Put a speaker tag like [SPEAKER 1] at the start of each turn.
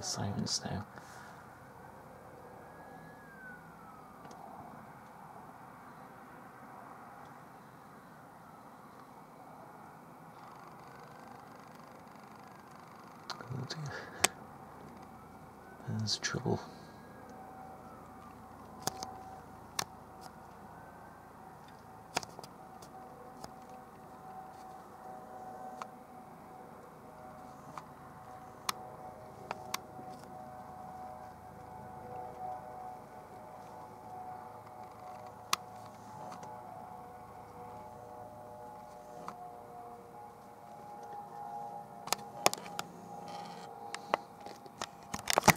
[SPEAKER 1] the silence now. Oh dear. There's trouble.